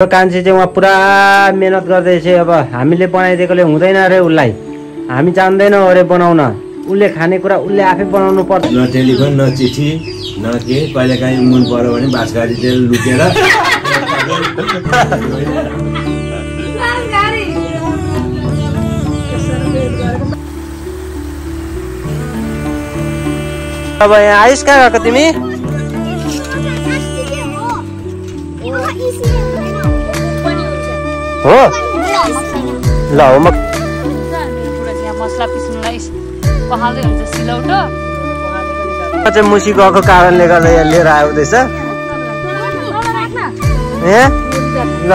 कान्छी चाहिँ उहाँ पुरा मिहिनेत गर्दैछ। अब हामीले बनाइदिएकोले हुँदैन अरे उसलाई। हामी जान्दैनौँ अरे बनाउन। उसले खानेकुरा उसले आफै बनाउनु पर्छ। न टेलिफोन न चिठी न के कहिलेकाहीँ मन पऱ्यो भने भाषगाडी तेल लुकेर अब यहाँ आइस कहाँ गएको तिमी? हो? ल हो म मसला पिस्नुलाई पखाल्दै हुन्छ सिलौटो चाहिँ मुसी गएको कारणले गर्दा यहाँ लिएर आयो हुँदैछ। ए? ल।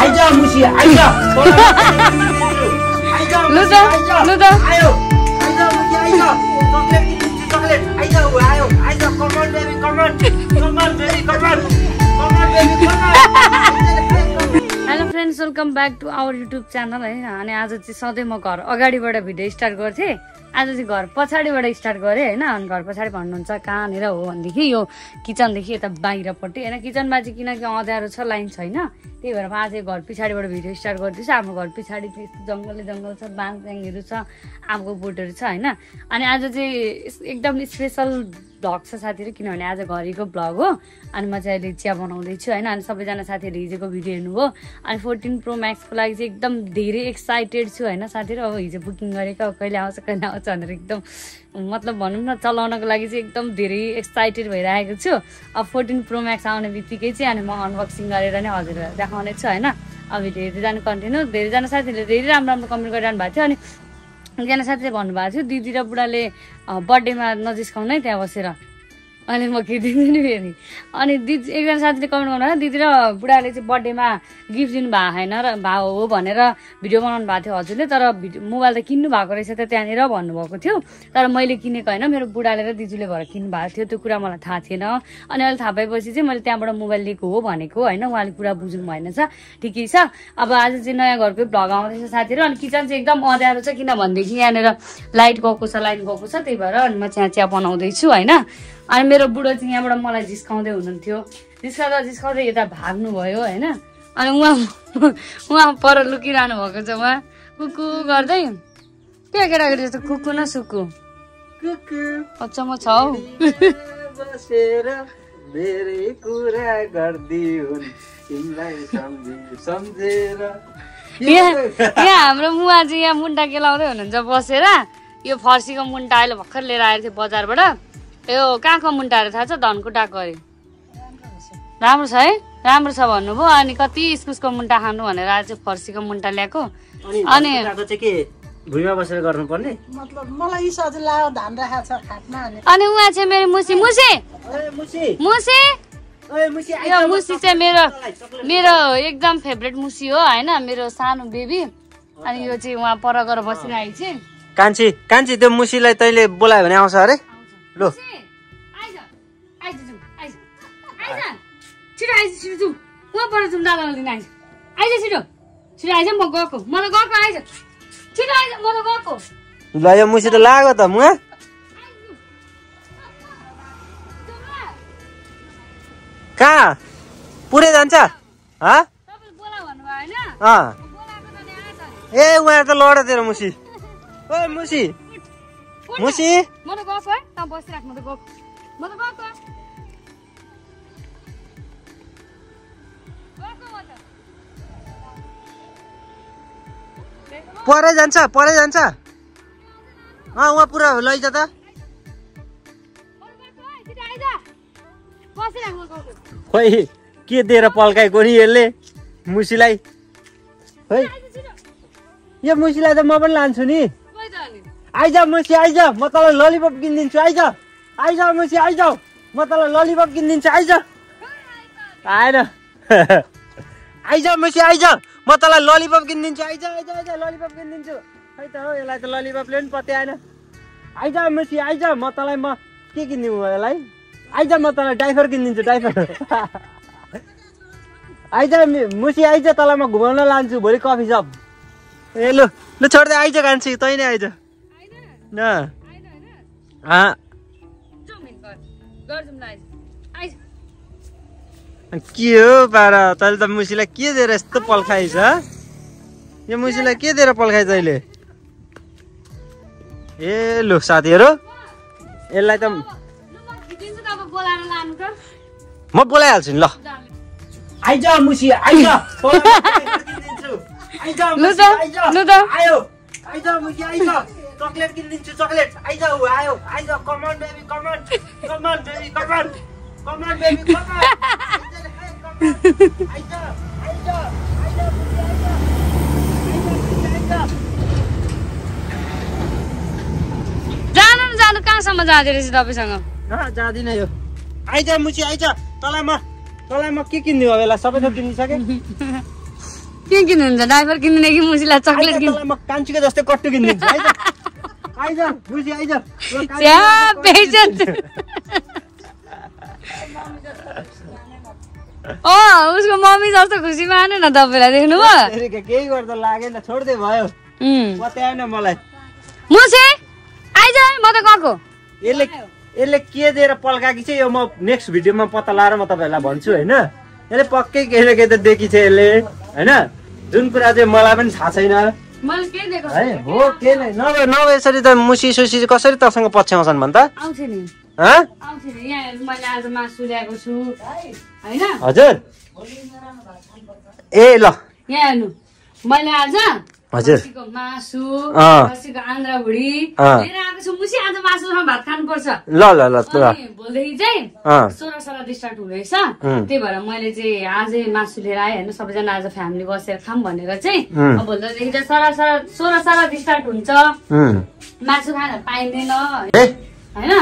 आइज मुसी आइज लु त लु त hello friends welcome back to our YouTube channel है अनि आज चाहिँ सधैँ म घर अगाडिबाट भिडियो स्टार्ट गर्थेँ। आज चाहिँ घर पछाडिबाट स्टार्ट गरेँ होइन अनि घर पछाडि भन्नुहुन्छ कहाँनिर हो? भनेदेखि यो किचनदेखि यता बाहिरपट्टि होइन? किचनमा चाहिँ किनकि अँध्यारो छ लाइन छैन। त्यही भएर म आज घर पछाडिबाट भिडियो स्टार्ट गर्दैछु। हाम्रो घर पछाडि चाहिँ यस्तो जङ्गलै जङ्गल छ बाङस्याङहरू छ आमको बोटहरू छ होइन? अनि आज चाहिँ एकदम स्पेसल भ्लग छ साथीहरू किनभने आज घरीको भ्लग हो अनि म चाहिँ अहिले चिया बनाउँदैछु होइन? अनि सबैजना साथीहरू हिजोको भिडियो हेर्नुभयो। अनि फोर्टिन प्रो म्याक्सको लागि चाहिँ एकदम धेरै एक्साइटेड छु होइन साथीहरू अब हिजो बुकिङ गरेको कहिले आउँछ कहिले आउँछ भनेर एकदम मतलब भनौँ न चलाउनको लागि चाहिँ एकदम धेरै एक्साइटेड भइरहेको छु। अब फोर्टिन प्रो म्याक्स आउने बित्तिकै चाहिँ अनि म अनबक्सिङ गरेर नै हजुरहरूलाई देखाउने छु होइन? अब भिडियो हेर्दै जानु कन्टिन्यू धेरैजना साथीहरूले धेरै राम्रो राम्रो कमेन्ट गरिरहनु भएको थियो अनि एकजना साथीले भन्नुभएको थियो दिदी र बुढाले बर्थडेमा नजिस्काउनु है त्यहाँ बसेर। अनि म खिचिदिन्छु नि फेरि? अनि दिदी एकजना साथीले कमेन्ट गर्नु दिदी र बुढाले चाहिँ बर्थडेमा गिफ्ट दिनु भएको छैन र भएको हो भनेर भिडियो बनाउनु भएको थियो हजुरले तर मोबाइल त किन्नु भएको रहेछ त त्यहाँनिर भन्नुभएको थियो। तर मैले किनेको होइन मेरो बुढाले र दिजुले भएर किन्नु भएको थियो त्यो कुरा मलाई थाहा थिएन। अनि अहिले थाहा भएपछि चाहिँ मैले त्यहाँबाट मोबाइल लिएको हो भनेको होइन उहाँले कुरा बुझ्नु भएन छ। ठिकै छ। अब आज चाहिँ नयाँ घरकै भ्लग आउँदैछ साथीहरू अनि किचन चाहिँ एकदम अँध्यारो छ किनभनेदेखि यहाँनिर लाइट गएको छ लाइट गएको छ त्यही भएर अनि म चिया चिया बनाउँदैछु होइन। अनि मेरो बुढो चाहिँ यहाँबाट मलाई जिस्काउँदै हुनुहुन्थ्यो। जिस्काउँदा जिस्काउँदै यता भाग्नु भयो होइन? अनि उहाँ उहाँ पर लुकिरहनु भएको छ उहाँ। कुकु गर्दै। के केटाकेटी जस्तो कुकु न सुकु। अचम्म छ हौ। धेरै कुरा यहाँ यहाँ हाम्रो मुवा चाहिँ यहाँ मुन्टा केलाउँदै हुनुहुन्छ। बसेर यो फर्सीको मुन्टा अहिले भर्खर लिएर आएको थियो बजारबाट। यो कहाँको मुन्टा अरे थाहा छ? धनकुटाको अरे। राम्रो छ है? राम्रो छ भन्नुभयो। अनि कति इस्कुसको मुन्टा खानु भनेर आज फर्सीको मुन्टा ल्याएको। अनि अनि चाहिँ के? भुइँमा बसेर गर्नुपर्ने? मतलब मलाई यी सजिलो लाग्यो धान राखेको छ खाटमा अनि अनि उहाँ चाहिँ मेरो मुसी। मुसी! मुसी! यो मुसी चाहिँ मेरो मेरो एकदम फेभरेट मुसी हो होइन? मेरो सानो बेबी। अनि यो चाहिँ उहाँ पर गएर बसिरहेको चाहिँ कान्छी कान्छी त्यो मुसीलाई तैँले बोलायो भने आउँछ अरे? लु छिटो आइज छिटो जाउँ उहाँ पर जाउँ दादालाई लिन आइज आइज छिटो छिटो आइज म गएको म त गएको आइज छिटो आइज म त गएको ल यो मुसी त लाग्यो त मुवा कहाँ पुरै जान्छ ए उहाँ त लड तेरो मुसी ओ मुसी मुसी म त गएको है त बसिराख म त गएको म त गएको परै जान्छ परै जान्छ अँ उहाँ पुरा लैज त खोइ के दिएर पल्काएको नि यसले मुसीलाई खोइ यो मुसीलाई त म पनि लान्छु नि आइज मुसी आइज म तँलाई ललिपप किनिदिन्छु आइज आइज मुसी आइज म तँलाई ललिपप किनिदिन्छु आइज आएन। आइज मुसी आइज म तँलाई ललिपप किनिदिन्छु आइज आइज आइज ललिपप किनिदिन्छु। खै त हो यसलाई त ललिपपले पनि पत्ते आएन आइज मुसी आइज म तँलाई म के किनिदिउँ यसलाई? आइज म तँलाई डाइफर किनिदिन्छु डाइफर आइज मुसी आइज तँलाई म घुमाउन लान्छु भोलि कफी सप। ए लु लु छोड्दै आइज कान्छी तै नै आइज। न। के हो पार तैँले त मुसीलाई के दिएर यस्तो पल्खाइस यो मुसीलाई के दिएर पल्खाइ तैँले ए लु साथीहरू यसलाई त लु म खिचिदिन्छु त अब बोलाएर लानु त। म बोलाइहाल्छु नि ल। आइज मुसी आइज। आइज आइज मुसी आइज। चक्लेट किनिदिन्छु चक्लेट। आइज ऊ आयो। आइज come on baby come on come on baby come on come on baby come on आइज आइज आइज जानु जानु कहाँसम्म जाँदो रहेछ तपाईँसँग? जाँदिनँ यो। आइज मुसी आइज। तँलाई म तँलाई म के किनिदिउँ अब यसलाई? सबै थोक किनिसकेँ। के किन्नुहुन्छ? ड्राइभर किन्ने कि मुसीलाई चक्लेट आइज किन् तँलाई म कान्छीको जस्तै कट्टु किनिदिन्छु। आइज मुसी आइज। ओ उसको मम्मी जस्तो खुसी माने न तपाईँलाई देख्नुभयो? केही गर्दा लागेन छोड्दै भयो। बताएन मलाई। मुसे आइज म त गएको। यसले यसले के दिएर पल्काकी चाहिँ यो म नेक्स्ट भिडियोमा पत्ता लगाएर म तपाईँहरूलाई भन्छु होइन? यसले पक्कै केही न केही त देखी छ यसले होइन? जुन कुरा चाहिँ मलाई पनि थाहा छैन है हो के नै। नभए नभए यसरी त मुसी सुसी कसरी तसँग पछ्याउँछन् भन् त आउँछ नि। हँ? आउँछ नि। यहाँ मैले आज मासु ल्याएको छु। होइन? हजुर। ए ल। यहाँ हेर्नु। मैले आज हजुर। मासु अँ। खसीको आन्द्रा भुडी अँ। लिएर आएको छु। मुसी आज मासुसँग भात खानुपर्छ। ल ल ल भोलिदेखि चाहिँ सोह्र सोह्र स्टार्ट हुँदैछ. त्यही भएर मैले चाहिँ आजै मासु लिएर आएँ। होइन सबैजना आज फ्यामिली बसेर खाऊँ भनेर चाहिँ। भोलिदेखि चाहिँ सरा सरा सोह्र सोह्र स्टार्ट हुन्छ. मासु खान पाइँदैन। होइन।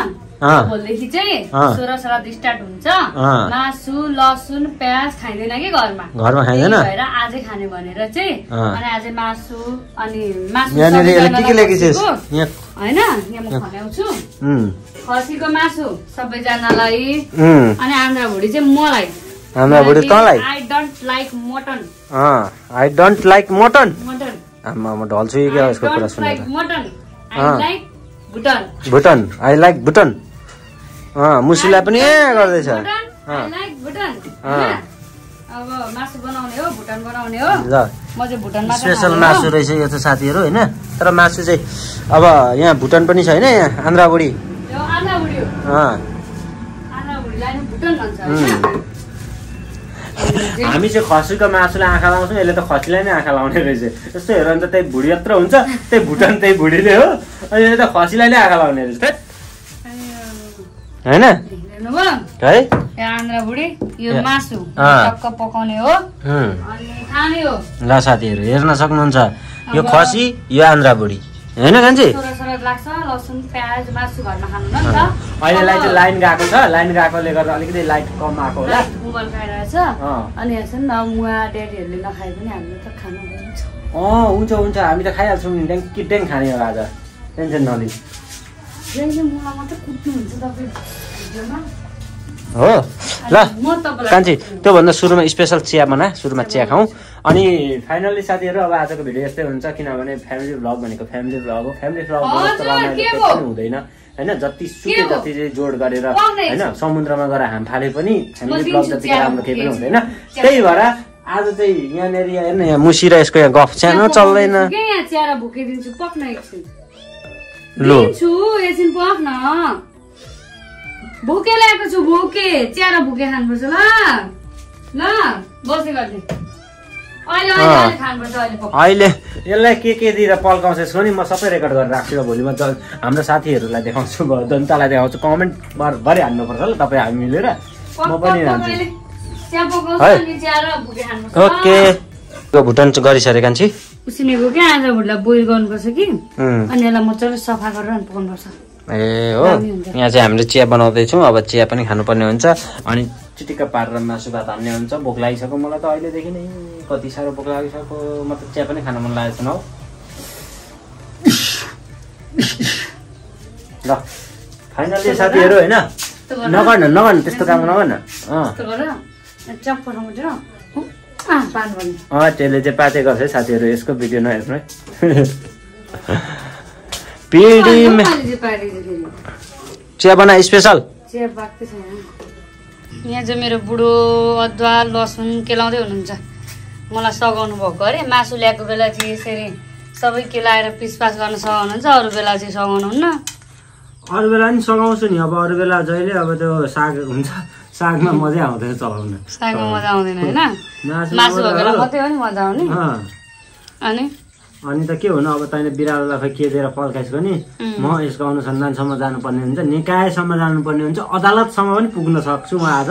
भोलिदेखि चाहिँ। सोह्र सोह्र स्टार्ट हुन्छ। मासु लसुन प्याज खाइँदैन कि घरमा? घरमा खाइँदैन। भएर आजै खाने भनेर चाहिँ। अनि आजै मासु अनि मासु के के होइन? यहाँ म खन्याउँछु। उम्. खसीको मासु सबैजनालाई. अनि आन्द्रा भुडी चाहिँ मलाई। आन्द्रा भुडी तँलाई? I don't like mutton I don't like mutton mutton आमा म ढल्छु कि क्या यसको कुरा सुनेर? मटन। आई लाइक भुटन भुटन आई लाइक भुटन मुसीलाई पनि गर्दैछ भुटन अँ। आई लाइक भुटन अँ। होइन? अब मासु बनाउने हो भुटन बनाउने हो ल म चाहिँ भुटनमा चाहिँ स्पेसल मासु हो। रहेछ यो चाहिँ साथीहरू होइन तर मासु चाहिँ अब यहाँ भुटन पनि छ होइन यहाँ आन्द्राबुडी यो आन्द्रा भुडी हो अँ आन्द्रा भुडीलाई नि भुटन भन्छ उम्. होइन? अनि चाहिँ- हामी चाहिँ खसीको मासुलाई आँखा लाउँछौँ यसले त खसीलाई नै आँखा लाउने रहेछ जस्तो हेर भने त त्यही भुडी यत्रो हुन्छ त्यही भुटन त्यही भुडीले हो अनि यसले त खसीलाई नै आँखा लाउने रहेछ। होइन? है? आन्द्रा ल साथीहरू हेर्न सक्नुहुन्छ। यो खसी यो आन्द्राबुडी होइन कान्छी? सोह्र सोह्र लाग्छ लसुन प्याज मासु घरमा खानु न त अहिले लाइट चाहिँ लाइन गएको छ। लाइन गएकोले गर्दा अलिकति लाइट कम आएको होला। अनि हेर्छ नि त मुवा ड्याडीहरूले नखाए पनि हामीले त खानु हुन्छ अँ हुन्छ हुन्छ। हामी त खाइहाल्छौँ नि। ड्याङ कि ड्याङ खाने हो आज। टेन्सन नलिनु। हो ल कान्छी त्योभन्दा सुरुमा स्पेसल चिया बना सुरुमा चिया खाउँ अनि फाइनल्ली साथीहरू अब आजको भिडियो यस्तै हुन्छ किनभने फ्यामिली भ्लग भनेको फ्यामिली भ्लग हो फ्यामिली भ्लग हुँदैन होइन जति सुके? जति चाहिँ जोड गरेर होइन। समुद्रमा गएर हाम फाले पनि फ्यामिली भ्लग जति राम्रो केही पनि हुँदैन। त्यही भएर आज चाहिँ यहाँनिर हेर्न यहाँ मुसी र यसको यहाँ गफ सानो चल्दैन एकछिन लु। दिन्छु एकछिन पक्न भुके ल्याएको छु भुके। च्यारा भुके खानुपर्छ ल। ल बसे गर्दै अहिले यसलाई के के दिएर पल्काउँछ यसको नि म सबै रेकर्ड गरेर राख्छु र भोलि म हाम्रो साथीहरूलाई देखाउँछु जनतालाई देखाउँछु। कमेन्ट भरि हान्नुपर्छ ल तपाईँ हामी मिलेर। म पनि चिया ओके। भुटान चाहिँ गरिसकेका छि उसिनेको क्या आज भुटलाई बोइल गर्नुपर्छ कि? अनि यसलाई मजाले सफा गरेर अनि पकाउनुपर्छ। ए हो। यहाँ चाहिँ हामीले चिया बनाउँदैछौँ। अब चिया पनि खानुपर्ने हुन्छ। अनि चिटिक्क पारेर मासु भात हान्ने हुन्छ। भोक लागिसक्यो मलाई त अहिलेदेखि नै। कति साह्रो भोक लागिसक्यो। म त चिया पनि खान मन लागेको छैन हौ। ल। फाइनली साथीहरू होइन? नगर्न नगर्न। त्यस्तो काम नगर्न। अँ त्यसले चाहिँ पाते गर्छ है साथीहरू यसको भिडियो नहेर्नु है। चिया बना स्पेसल। चिया पाक्दै छैन यहाँ चाहिँ मेरो बुढो अदुवा लसुन केलाउँदै हुनुहुन्छ। मलाई सघाउनु भएको। अरे मासु ल्याएको बेला चाहिँ यसरी सबै केलाएर पिसपास गर्न सघाउनुहुन्छ। अरू बेला चाहिँ सघाउनुहुन्न। अरू बेला नि सघाउँछु नि। अब अरू बेला जहिले अब त्यो साग हुन्छ सागमा मजै आउँदैन चलाउन। सागमा मजा आउँदैन होइन? मासु भएको बेला मजा मात्रै हो नि मजा आउने। अनि? अनि त के हुनु? अब तैँले बिरालोलाई खै के दिएर पल्काइस् भने म यसको अनुसन्धानसम्म जानुपर्ने हुन्छ। निकायसम्म जानुपर्ने हुन्छ। अदालतसम्म पनि पुग्न सक्छु म आज।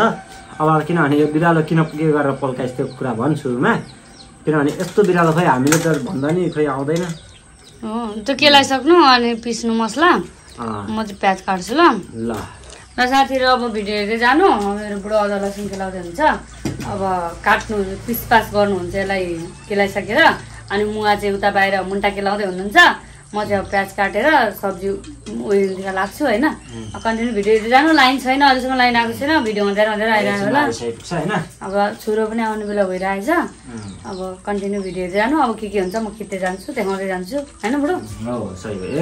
अब किनभने यो बिरालो किन के गरेर पल्काइस् त्यो कुरा भन् सुरुमा। किनभने यस्तो बिरालो खै हामीले त भन्दा नि खै आउँदैन। हो। त्यो केलाइसक्नु अनि पिस्नु मसला? म चाहिँ प्याज काट्छु ल। ल। र साथीहरू अब भिडियो हेर्दै जानु। मेरो बुढो अदुवा लसुन केलाउँदै हुन्छ। अब काट्नु पिसपास गर्नुहुन्छ यसलाई केलाइसकेर। अनि मुवा चाहिँ उता बाहिर मुन्टा केलाउँदै हुनुहुन्छ। म चाहिँ अब प्याज काटेर सब्जी उयोतिर लाग्छु होइन? कन्टिन्यू भिडियो हेर्दै जानु। लाइन छैन अहिलेसम्म लाइन आएको छैन। भिडियो हुँदै हुँदै आइरहनु होला। अब छुरो पनि आउने बेला भइरहेछ। अब कन्टिन्यू भिडियो हेर्दै जानु। अब के के हुन्छ म खिच्दै जान्छु देखाउँदै जान्छु। होइन बुढो?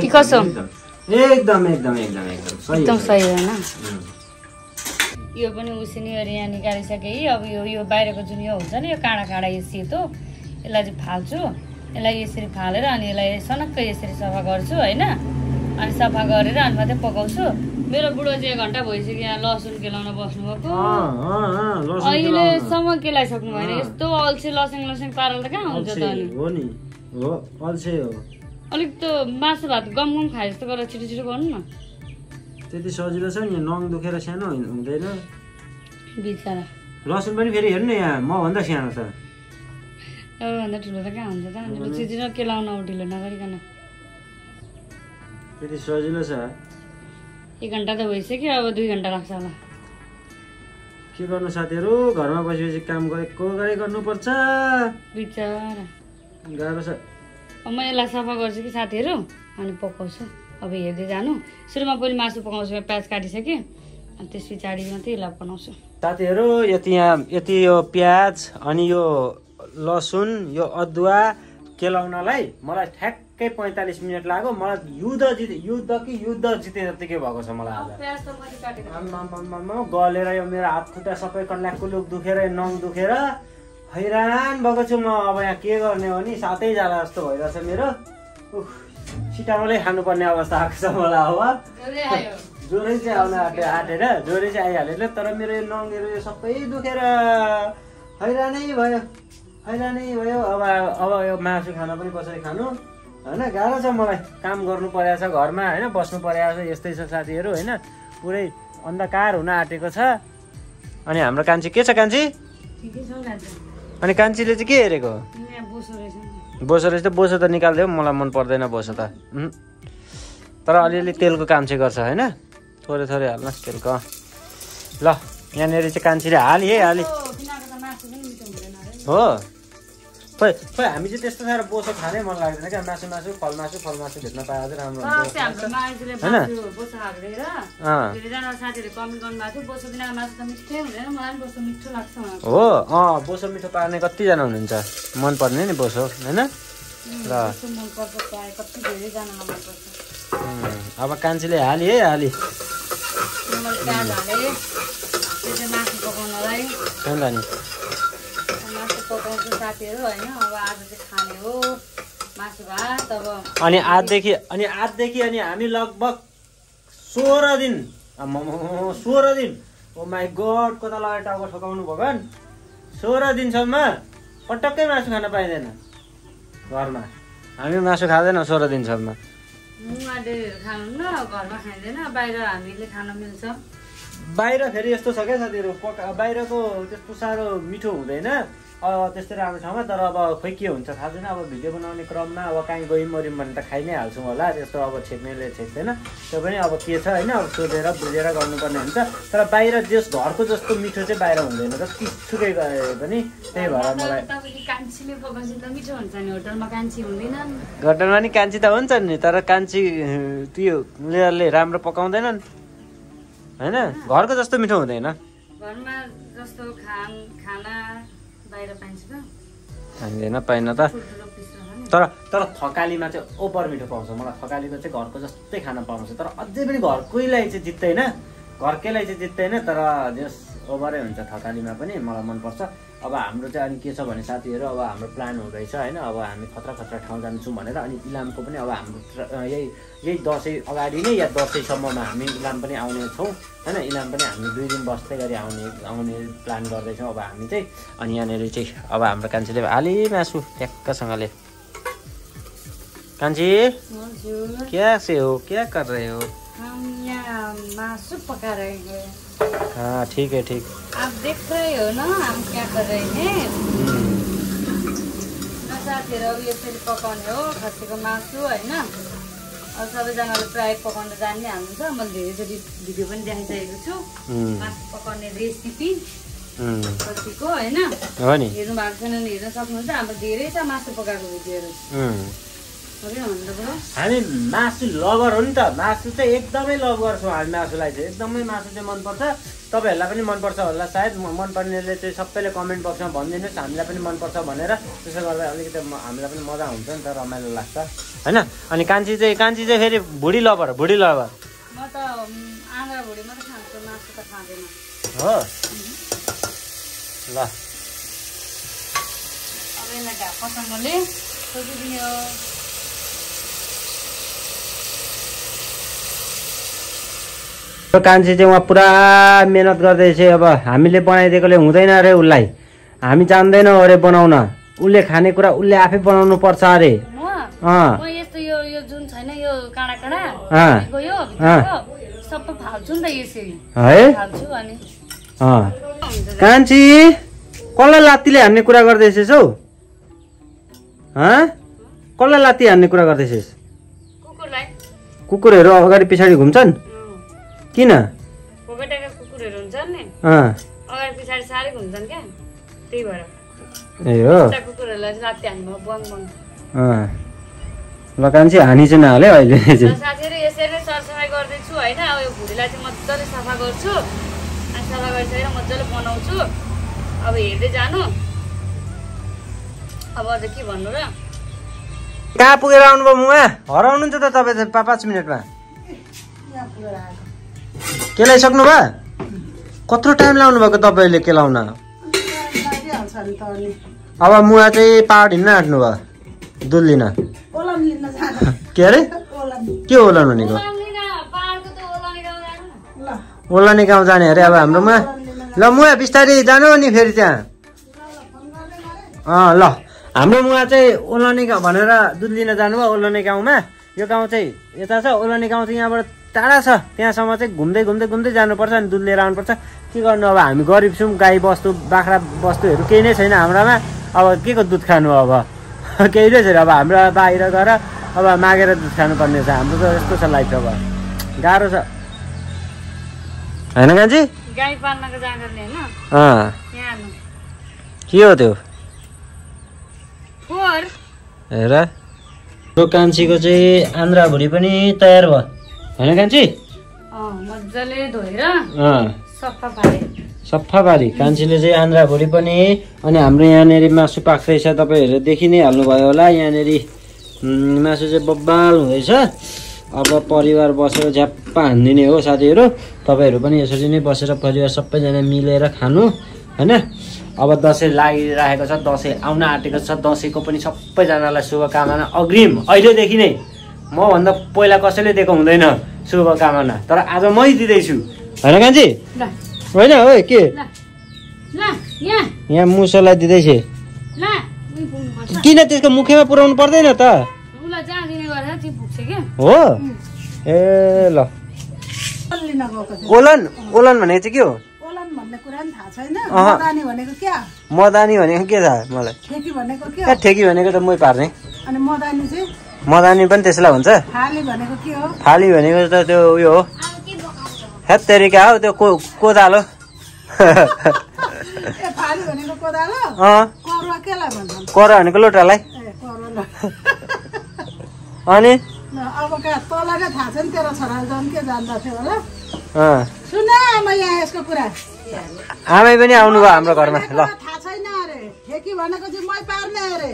कसो? एकदम एकदम एकदम एकदम सही एकदम सही होइन. यो पनि उसिनीहरू यहाँ निकालिसकेँ है। अब यो यो बाहिरको जुन यो हुन्छ नि यो काँडा काँडा यो सेतो यसलाई चाहिँ फाल्छु। यसलाई यसरी फालेर अनि यसलाई सनक्कै यसरी सफा गर्छु होइन? अनि सफा गरेर अनि मात्रै पकाउँछु। मेरो बुढो चाहिँ एक घन्टा भइसक्यो यहाँ लसुन केलाउन बस्नुभएको। लसुन। अहिलेसम्म केलाइसक्नु भएन। यस्तो अल्छी लसुङ लसुङ पाराले त कहाँ हुन्छ त अनि? हो नि। हो अल्छे हो। अलिक त मासु भात गम गम खाए जस्तो गरेर छिटो छिटो गर्नु न। त्यति सजिलो छ नि नङ दुखेर सानो हुँदैन। बिचरा। लसुन पनि फेरि हेर्नु यहाँ मभन्दा सानो छ। योभन्दा ठुलो त कहाँ हुन्छ? त छिटो केलाउन ढिलो नगरिकन। त्यति सजिलो छ। एक घन्टा त भइसक्यो अब दुई घन्टा लाग्छ होला। के गर्नु साथीहरू? घरमा बसेपछि काम गरेको गरे गर्नुपर्छ। बिचरा। गाह्रो छ। म यसलाई सफा गर्छु कि साथीहरू? अनि पकाउँछु। अब हेर्दै जानु। सुरुमा पहिले मासु पकाउँछु प्याज काटिसकेँ। अनि त्यस पछाडि मात्रै यसलाई बनाउँछु साथीहरू यति यहाँ यति यो प्याज अनि यो लसुन यो अदुवा केलाउनलाई मलाई ठ्याक्कै पैँतालिस मिनट लाग्यो। मलाई युद्ध जिते युद्ध कि युद्ध जिते जत्तिकै भएको छ मलाई आज। प्याज त मैले काटेको आम्मामामामा, गलेर यो मेरो हात खुट्टा सबै कन्या कुलुक दुखेर नङ दुखेर हैरान भएको छु म अब यहाँ के गर्ने हो नि? सातै जाला जस्तो भइरहेछ मेरो। उफ, छिटामलै खानुपर्ने अवस्था आएको छ मलाई अब। ज्वरै चाहिँ आउन आँटे आँटेर ज्वरै चाहिँ आइहालेन तर मेरो यो नङहरू यो सबै दुखेर हैरानै भयो। हैरानै भयो। अब अब यो मासु खान पनि कसरी खानु? होइन गाह्रो छ मलाई। काम गर्नु परेको छ घरमा होइन बस्नु परेको छ यस्तै छ साथीहरू होइन। पुरै अन्धकार हुन आँटेको छ। अनि हाम्रो कान्छी के छ कान्छी? ठिकै छ दाजु अनि कान्छीले चाहिँ के हेरेको? बोसो रहेछ नि। बोसो त निकालिदियो मलाई मन पर्दैन बोसो त. तर अलिअलि तेलको काम चाहिँ गर्छ होइन? थोरै थोरै हाल्नुहोस् तेलको। ल यहाँनिर चाहिँ कान्छीले हाली है। खोइ खोइ हामी चाहिँ त्यस्तो साह्रो बोसो खानै मन लाग्दैन क्या। मासु मासु फल मासु फल मासु भेट्न पाए चाहिँ राम्रो। हो अँ बोसो मिठो पार्ने कतिजना हुनुहुन्छ? मन पर्ने नि बोसो होइन? उम्, अब कान्छीले हाली है हाली। नि। पकाउँछु साथीहरू होइन? अब आज चाहिँ खाने हो मासु भात अब अनि आजदेखि अनि आजदेखि अनि हामी लगभग सोह्र दिन सोह्र दिन ओ माई गड कता लगाएर टाउको ठोकाउनु भगवान् सोह्र दिनसम्म पटक्कै मासु खान पाइँदैन घरमा। हामी मासु खाँदैनौँ सोह्र दिनसम्म। डेरीहरू घरमा खाइँदैन बाहिर हामीले खान मिल्छ। बाहिर फेरि यस्तो छ क्या साथीहरू पका बाहिरको त्यस्तो साह्रो मिठो हुँदैन। त्यस्तै राम्रो ठाउँमा तर अब खोइ के हुन्छ थाहा छैन अब भिडियो बनाउने क्रममा अब काहीँ गयौँ मऱ्यौँ भने त खाइ नै हाल्छौँ होला त्यस्तो अब छेक्नेले छेक्दैन। त्यो पनि अब के छ होइन अब सोधेर बुझेर गर्नुपर्ने हुन्छ। तर बाहिर जस घरको जस्तो मिठो चाहिँ बाहिर हुँदैन जतिसुकै गए पनि त्यही भएर मलाई तपाईँले कान्छीले पकाउँछ त मिठो हुन्छ नि होटलमा कान्छी हुँदैन। घटनमा नि कान्छी त हुन्छ नि तर कान्छी त्यो लेयरले राम्रो पकाउँदैनन्। होइन घरको जस्तो मिठो हुँदैन। घरमा जस्तो खान हामीँदैन पाइन त। तर तर थकालीमा चाहिँ ओभर मिठो पाउँछ। मलाई थकालीमा चाहिँ घरको जस्तै खाना पाउँछ। तर अझै पनि घरकैलाई चाहिँ जित्दैन। घरकैलाई चाहिँ जित्दैन तर जस ओभरै हुन्छ थकालीमा पनि मलाई मनपर्छ। अब हाम्रो चाहिँ अनि के छ भने साथीहरू अब हाम्रो प्लान हुँदैछ होइन? अब हामी खतरा खतरा ठाउँ जान्छौँ भनेर अनि इलामको पनि अब हाम्रो यही यही दसैँ अगाडि नै या दसैँसम्ममा हामी इलाम पनि आउने छौँ होइन? इलाम पनि हामी दुई दिन बस्दै गरी आउने आउने प्लान गर्दैछौँ। अब हामी चाहिँ अनि यहाँनिर चाहिँ अब हाम्रो कान्छीले हाली मासु ट्याक्कसँगले। कान्छी क्या से हो? क्या कर रहे हो? मासू पका रहे हैं हाँ ठीक है ठीक। आप देख रहे हो ना हम क्या कर रहे हैं? अब यसरी पकाउने हो खसीको मासु होइन अब सबैजनाले प्रायः पकाउन जान्ने हाल्नुहुन्छ मैले धेरैचोटि भिडियो पनि देखाइसकेको छु। मासु पकाउने रेसिपी। खसीको होइन? हेर्नु भएको छैन हेर्न सक्नुहुन्छ। हाम्रो धेरै छ मासु पकाएको भिडियोहरू। हामी मासु लभर हो नि त। मासु चाहिँ एकदमै लभ गर्छौँ हामी मासुलाई चाहिँ। एकदमै मासु चाहिँ मनपर्छ। तपाईँहरूलाई पनि मनपर्छ होला सायद। म- मनपर्नेले चाहिँ सबैले कमेन्ट बक्समा भनिदिनुहोस्। हामीलाई पनि मनपर्छ भनेर। त्यसो गर्दा अलिकति हामीलाई पनि मजा हुन्छ नि त। रमाइलो लाग्छ। होइन? अनि कान्छी चाहिँ कान्छी चाहिँ फेरि भुडी लभर भुडी लभर। हो? ल यसलाई ढाक्कसँगले सोधिदिने हो त्यो कान्छी चाहिँ उहाँ पुरा मिहिनेत गर्दैछ अब हामीले बनाइदिएकोले हुँदैन अरे उसलाई। हामी जान्दैनौँ अरे बनाउन। उसले खानेकुरा उसले आफै बनाउनु पर्छ अरे। कान्छी कसलाई लात्तीले हान्ने कुरा गर्दैछस् हौ। कसलाई लात्ती हान्ने कुरा गर्दैछस्। कुकुरहरू अगाडि पछाडि घुम्छन्। किन? भोगेटाका कुकुरहरू हुन्छन् नि। अँ। अगाडि पछाडि साह्रै घुम्छन् क्या त्यही भएर। ए हो। उता कुकुरहरूलाई चाहिँ राति हान्नु बङ बङ। अँ। ल कान्छी हानी चाहिँ नहाले अहिले। र चाहिँ साथीहरू यसरी नै सरसफाइ गर्दैछु होइन? अब यो भुँडीलाई चाहिँ मजाले सफा गर्छु। अनि सफा गरिसकेर मजाले बनाउँछु। अब हेर्दै जानु। अब अझ के भन्नु र? कहाँ पुगेर आउनुभयो मुवा? हराउनुहुन्छ त तपाईँ पा- पाँच मिनटमा। केलाइसक्नु भयो? कत्रो टाइम लाउनु भएको तपाईँले केलाउन? अब मुवा चाहिँ पाहाड हिँड्न आँट्नु भयो दुध लिन। ओलन लिन जानु के अरे? के ओलन भनेको पाहाडको त ओलाउने गाउँ जानु। न ल ओलाने गाउँ जाने अरे अब हाम्रोमा ल मुवा बिस्तारै जानु नि फेरि त्यहाँ। अँ ल। हाम्रो मुवा चाहिँ ओलाने गाउँ भनेर दुध लिन जानुभयो ओलाने गाउँमा। यो गाउँ चाहिँ यता छ ओलाने गाउँ चाहिँ यहाँबाट टाढा छ। त्यहाँसम्म चाहिँ घुम्दै घुम्दै घुम्दै जानुपर्छ अनि दुध लिएर आउनुपर्छ। के गर्नु अब हामी गरिब छौँ गाई बस्तु बाख्रा बस्तुहरू केही नै छैन हाम्रोमा। अब के को दुध खानु अब? केही नै छैन। अब हाम्रो बाहिर गएर अब मागेर दुध खानुपर्ने छ। हाम्रो त यस्तो छ लाइफ अब। गाह्रो छ। होइन कान्छी गाई पाल्नको जाँगरले होइन? अँ। यहाँ हेर्नु। के हो त्यो? हेर। त्यो कान्छीको चाहिँ आन्द्रा भुँडी पनि तयार भयो। होइन कान्छी? मजाले धोएर सफा पारे। सफा पारी। कान्छीले चाहिँ आन्द्रा भुँडी पनि अनि हाम्रो यहाँनिर मासु पाक्दैछ तपाईँहरू देखि नै हाल्नुभयो होला। यहाँनिर मासु चाहिँ बब्बाल हुँदैछ। अब परिवार बसेर झ्याप्पा हानिदिने हो साथीहरू। तपाईँहरू पनि यसरी नै बसेर परिवार सबैजना मिलेर खानु होइन? अब दसैँ लागिरहेको छ दसैँ आउन आँटेको छ। दसैँको पनि सबैजनालाई शुभकामना। अग्रिम अहिलेदेखि नै। मभन्दा पहिला कसैले दिएको हुँदैन। शुभकामना। तर आज मै दिँदैछु। होइन कान्छी? ल। होइन हो के? ल। ल यहाँ। यहाँ मुसोलाई दिँदैछ। किन त्यसको मुखमा पुऱ्याउनु पर्दैन त? हो? ए ल। ओलन ओलन भनेको चाहिँ के हो? ओलन भन्ने कुरा नि थाहा छैन। अहँ। मदानी भनेको क्या? मदानी भनेको के थाहा मलाई? ठेकी भनेको के ए हो? ठेकी भनेको त मै पार्ने। अनि मदानी चाहिँ? मदानी पनि त्यसलाई हुन्छ? थाली भनेको त त्यो उयो हो। हेत तरिका हो त्यो को कोदालो। कर भनेको लोटालाई। अनि? अब कहाँ तँलाई थाहा छ नि तेरो छोराले झन् के जान्दथ्यो होला। सुन यहाँ यसको कुरा। आमै पनि आउनुभयो हाम्रो घरमा। ल। थाहा छैन अरे। ठेकी भनेको चाहिँ मै पार्ने अरे।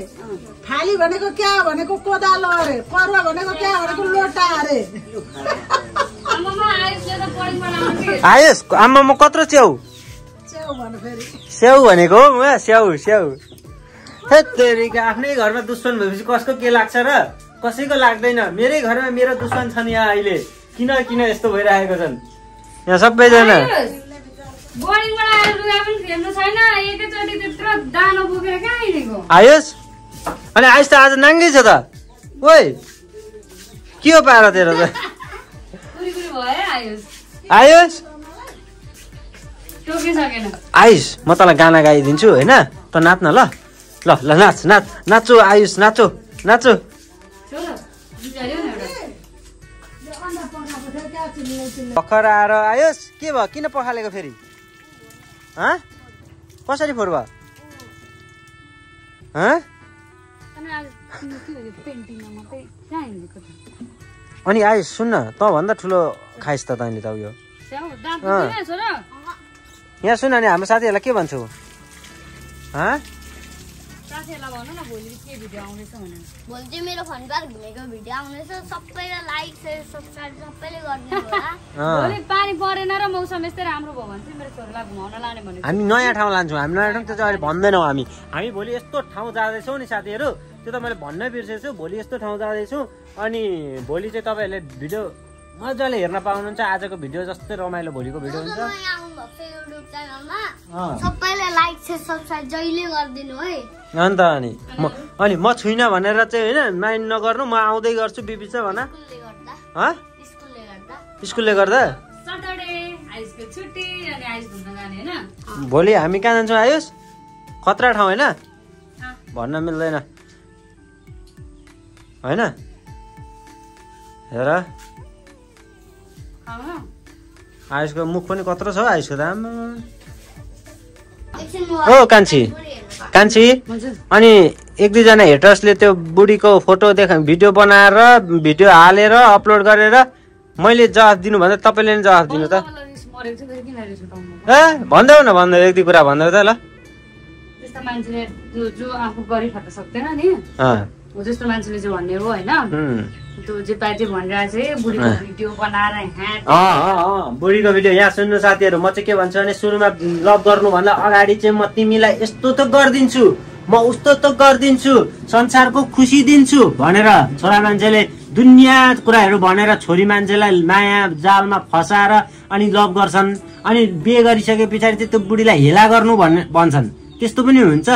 थाली भनेको क्या भनेको कोदालो अरे। परुवा भनेको क्या भनेको लोटा अरे। आमामा आयुषले त पढिबाट आउँथे आयुष आमामा कत्रो च्याउ? स्याउ भनेको स्याउ स्याउ आफ्नै घरमा दुश्मन भएपछि कसको के लाग्छ र? कसैको लाग्दैन। मेरै घरमा मेरो दुश्मन छन् यहाँ अहिले। किन किन यस्तो भइरहेको छन्? यहाँ सबैजना। बोर्डिङबाट आएर लुगा पनि फेर्नु छैन एकैचोटि त्यत्रो दानो बोकेर कहाँ हिँडेको? आयुष? अनि आयुष त आज नाङ्गै छ त। ओइ के हो पारा तेरो त? है आयुष। म तँलाई गाना गाइदिन्छु होइन? त नाच्न ल। ल ल नाच नाच। नाचो आयुष नाचो नाचो। भर्खर आएर आयुष के भयो? किन पखालेको फेरि? कसरी फोहोर भयो हँ? अनि कहाँ हिँडेको त सुन्न तँभन्दा ठुलो खाइस् त तैँले त उयो यहाँ सुन अनि हाम्रो साथीहरूलाई के भन्छौ? हँ? साथीहरूलाई भन न भोलि के भिडियो आउँदैछ भनेर। भोलि चाहिँ मेरो फोन पार घुमेको भिडियो आउनेछ सबैलाई लाइक सेयर सब्सक्राइब सबैले गरिदिनु होला। भोलि पानी परेन र मौसम यस्तै राम्रो भयो भने चाहिँ मेरो छोरीलाई घुमाउन लाने भनेको हामी नयाँ ठाउँ लान्छौँ। हामी नयाँ ठाउँ त्यो चाहिँ अहिले भन्दैनौँ हामी। हामी भोलि यस्तो ठाउँ जाँदैछौँ नि साथीहरू। त्यो त मैले भन्नै बिर्सेछु। भोलि यस्तो ठाउँ जाँदैछौँ। अनि भोलि चाहिँ तपाईँहरूले भिडियो मजाले हेर्न पाउनुहुन्छ। आजको भिडियो जस्तै रमाइलो भोलिको भिडियो हुन्छ। नयाँ आउनुभएको छ युट्युब च्यानलमा। अँ। सबैले लाइक सेयर सब्सक्राइब जहिले गरिदिनु है। अन्त अनि म अनि म छुइनँ भनेर चाहिँ होइन माइन्ड नगर्नु म आउँदै गर्छु बिबिच भन। स्कुलले गर्दा। भोलि हामी कहाँ जान्छौँ आयुष? खतरा ठाउँ होइन? भन्न मिल्दैन। होइन? हेर। आयुषको मुख पनि कत्रो छ हौ आयुषको। एकछिन ओ कान्छी। कान्छी अनि एक दुईजना हेटर्सले त्यो बुढीको फोटो देखा भिडियो बनाएर भिडियो हालेर अपलोड गरेर मैले जवाफ दिनु भन्दा तपाईँले नि जवाफ दिनु त। ए भन्दै न भन्दै एक दुई कुरा भन्दै त ल। हो जस्तो मान्छेले चाहिँ भन्ने हो होइन? उम्। त्यो जे पाए त्यो भनिरहेको चाहिँ बुढीको भिडियो बनाएर बुढीको भिडियो यहाँ सुन्नु साथीहरू म चाहिँ के भन्छु भने सुरुमा लभ गर्नुभन्दा अगाडि चाहिँ म तिमीलाई यस्तो त गरिदिन्छु म उस्तो त गरिदिन्छु संसारको खुसी दिन्छु भनेर छोरा मान्छेले दुनियाँ कुराहरू भनेर छोरी मान्छेलाई माया जालमा फसाएर अनि लभ गर्छन्। अनि बिहे गरिसके पछाडि चाहिँ त्यो बुढीलाई हेला गर्नु भन्ने भन्छन्। त्यस्तो पनि हुन्छ।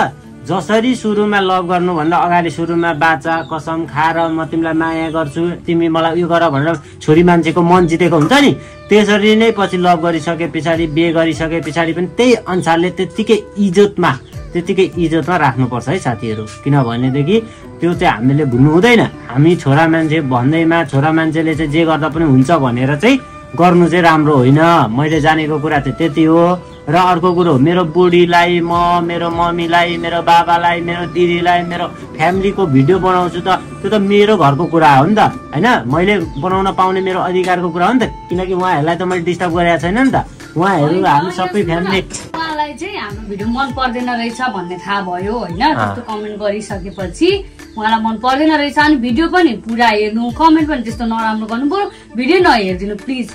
जसरी सुरुमा लभ गर्नुभन्दा अगाडि सुरुमा बाचा कसम खाएर म तिमीलाई माया गर्छु तिमी मलाई उयो गर भनेर छोरी मान्छेको मन जितेको हुन्छ नि। त्यसरी नै पछि लभ गरिसके पछाडि बिहे गरिसके पछाडि पनि त्यही अनुसारले त्यत्तिकै इज्जतमा त्यत्तिकै इज्जतमा राख्नुपर्छ है साथीहरू। किनभनेदेखि त्यो चाहिँ हामीले भुल्नु हुँदैन। हामी छोरा मान्छे भन्दैमा छोरा मान्छेले चाहिँ जे गर्दा पनि हुन्छ भनेर चाहिँ गर्नु चाहिँ राम्रो होइन। मैले जानेको कुरा चाहिँ त्यति हो। र अर्को कुरो मेरो बुढीलाई म मेरो मम्मीलाई मेरो बाबालाई मेरो दिदीलाई मेरो फ्यामिलीको भिडियो बनाउँछु त त्यो त मेरो घरको कुरा हो नि त होइन? मैले बनाउन पाउने मेरो अधिकारको कुरा हो नि त किनकि उहाँहरूलाई त मैले डिस्टर्ब गरेको छैन नि त। उहाँहरू हामी सबै फ्यामिली उहाँलाई चाहिँ हाम्रो भिडियो मन पर्दैन रहेछ भन्ने थाहा भयो होइन? त्यस्तो कमेन्ट गरिसकेपछि उहाँलाई मन पर्दैन रहेछ अनि भिडियो पनि पुरा हेर्नु कमेन्ट पनि त्यस्तो नराम्रो गर्नु बरु भिडियो नहेरिदिनु प्लिज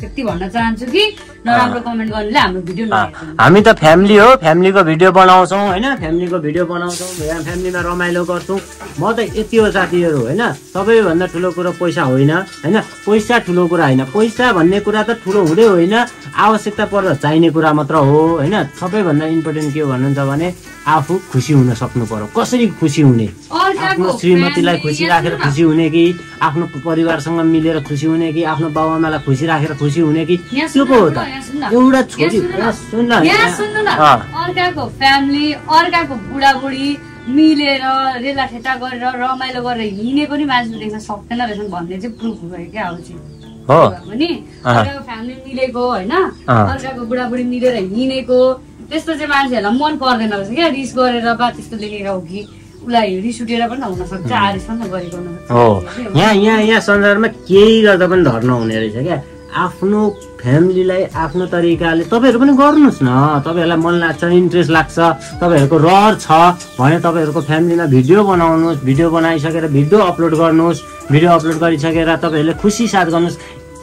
त्यति भन्न चाहन्छु कि नराम्रो कमेन्ट गर्नुले हाम्रो भिडियो नहेरिदिनु हामी त फ्यामिली हो फ्यामिलीको भिडियो बनाउँछौँ होइन? फ्यामिलीको भिडियो बनाउँछौँ फ्यामिलीमा रमाइलो गर्छौँ। म त यति हो साथीहरू होइन? सबैभन्दा ठुलो कुरो पैसा होइन होइन? पैसा ठुलो कुरा होइन। पैसा भन्ने कुरा त ठुलो हुँदै होइन। आवश्यकता पर्दा चाहिने कुरा मात्र हो होइन? सबैभन्दा इम्पोर्टेन्ट के हो भन्नुहुन्छ भने आफू खुसी हुन सक्नु पर्यो। कसरी खुसी हुने? आफ्नो श्रीमतीलाई खुसी राखेर। खुसी हुने कि आफ्नो परिवारसँग मिलेर खुसी हुने कि आफ्नो बाबुआमालाई खुसी राखेर खुसी हुने कि? त्यो पो हो त। एउटा छोरी। अर्काको फ्यामिली अर्काको बुढाबुढी मिलेर रेला ठेटा गरेर रमाइलो गरेर हिँडेको नि मान्छे देख्न सक्दैन रहेछन् भन्ने चाहिँ प्रुफ भयो क्या अब चाहिँ हो। पनि फ्यामिली मिलेको होइन। अर्काको बुढाबुढी मिलेर हिँडेको। त्यस्तो चाहिँ मान्छेहरूलाई मन पर्दैन रहेछ क्या। रिस गरेर बा त्यस्तो देखेर हो कि। उसलाई रिस उठेर पनि हुनसक्छ। आरिस पनि गरेको यहाँ यहाँ यहाँ संसारमा केही गर्दा पनि धर्न हुने रहेछ क्या। आफ्नो फ्यामिलीलाई आफ्नो तरिकाले तपाईँहरू पनि गर्नुहोस् न। तपाईँहरूलाई मन लाग्छ इन्ट्रेस्ट लाग्छ तपाईँहरूको रहर छ भने तपाईँहरूको फ्यामिलीमा भिडियो बनाउनुहोस् भिडियो बनाइसकेर भिडियो अपलोड गर्नुहोस् भिडियो अपलोड गरिसकेर तपाईँहरूले खुसी साथ गर्नुहोस्।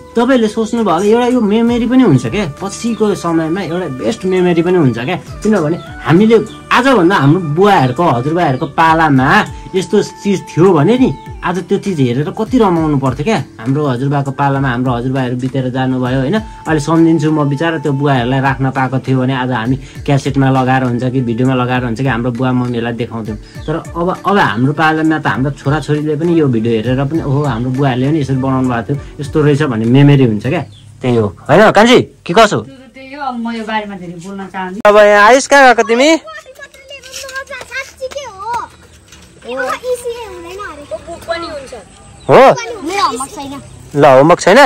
तपाईँहरूले सोच्नुभयो एउटा यो मेमोरी पनि हुन्छ क्या पछिको समयमा एउटा बेस्ट मेमोरी पनि हुन्छ क्या किनभने हामीले आजभन्दा हाम्रो बुवाहरूको हजुरबाहरूको पालामा यस्तो चिज थियो भने नि आज त्यो चिज हेरेर कति रमाउनु पर्थ्यो क्या? हाम्रो हजुरबाको पालामा हाम्रो हजुरबाहरू बितेर जानुभयो होइन? अहिले सम्झिन्छु म बिचरा त्यो बुवाहरूलाई राख्न पाएको थियो भने आज हामी क्यासेटमा लगाएर हुन्छ कि भिडियोमा लगाएर हुन्छ कि हाम्रो बुवा मम्मीलाई देखाउँथ्यौँ। तर अब अब हाम्रो पालामा त हाम्रो छोराछोरीले पनि यो भिडियो हेरेर पनि ओहो हाम्रो बुवाहरूले पनि यसरी बनाउनु भएको थियो। यस्तो रहेछ भन्ने मेमोरी हुन्छ क्या? त्यही हो। होइन कान्छी के कसो? अब यहाँ आयुष कहाँ गएको तिमी? हो? ल होमवर्क छैन?